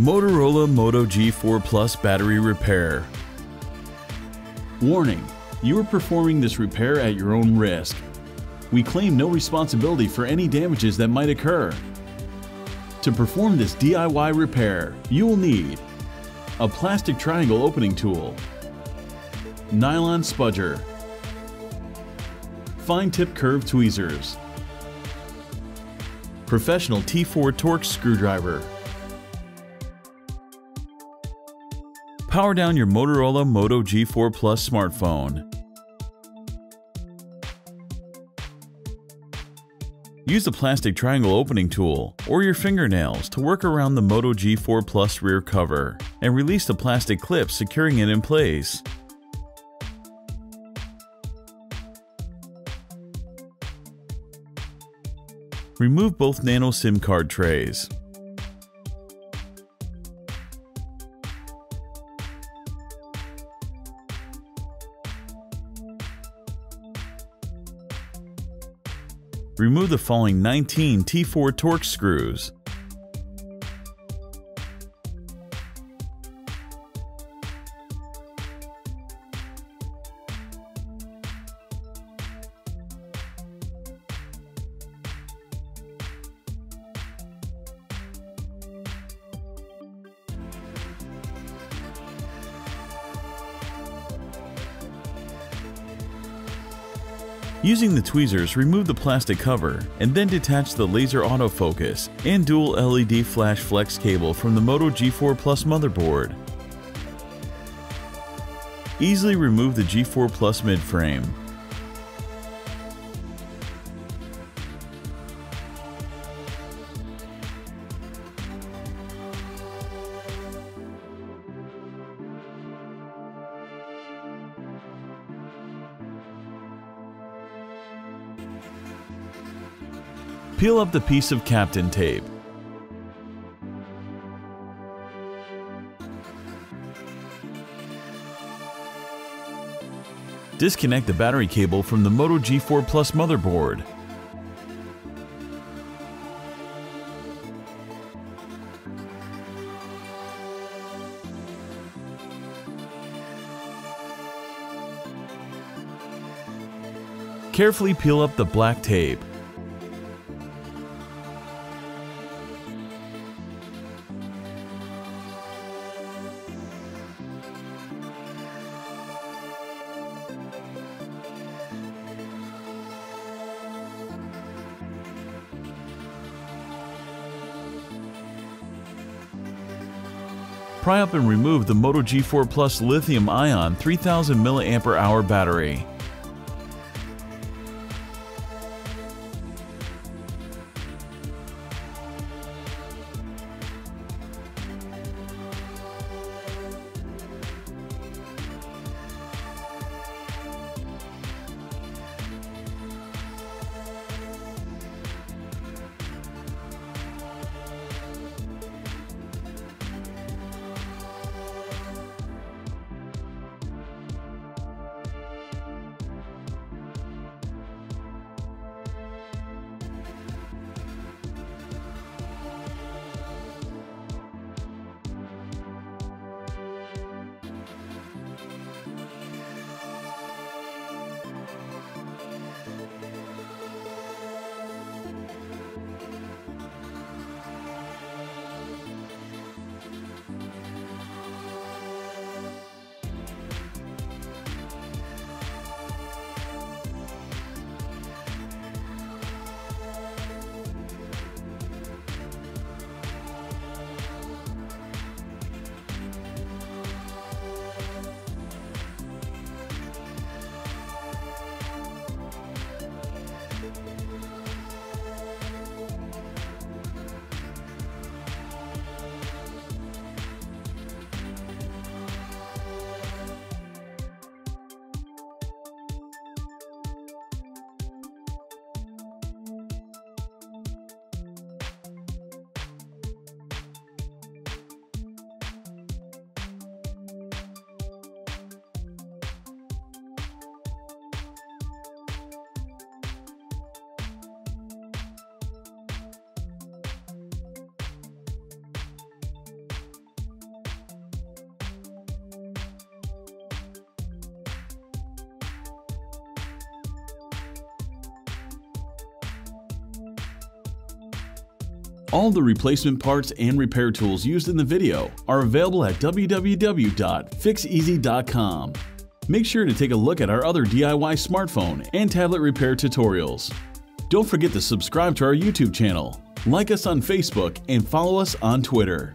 Motorola Moto G4 Plus battery repair. Warning, you are performing this repair at your own risk. We claim no responsibility for any damages that might occur. To perform this DIY repair, you will need a plastic triangle opening tool, nylon spudger, fine tip curved tweezers, professional T4 Torx screwdriver, Power down your Motorola Moto G4 Plus smartphone. Use the plastic triangle opening tool or your fingernails to work around the Moto G4 Plus rear cover and release the plastic clip securing it in place. Remove both nano SIM card trays. Remove the following 19 T4 Torx screws. Using the tweezers, remove the plastic cover and then detach the laser autofocus and dual LED flash flex cable from the Moto G4 Plus motherboard. Easily remove the G4 Plus midframe. Peel up the piece of Kapton tape. Disconnect the battery cable from the Moto G4 Plus motherboard. Carefully peel up the black tape. Pry up and remove the Moto G4 Plus lithium ion 3000 mAh battery. All the replacement parts and repair tools used in the video are available at www.fixez.com. Make sure to take a look at our other DIY smartphone and tablet repair tutorials. Don't forget to subscribe to our YouTube channel, like us on Facebook, and follow us on Twitter.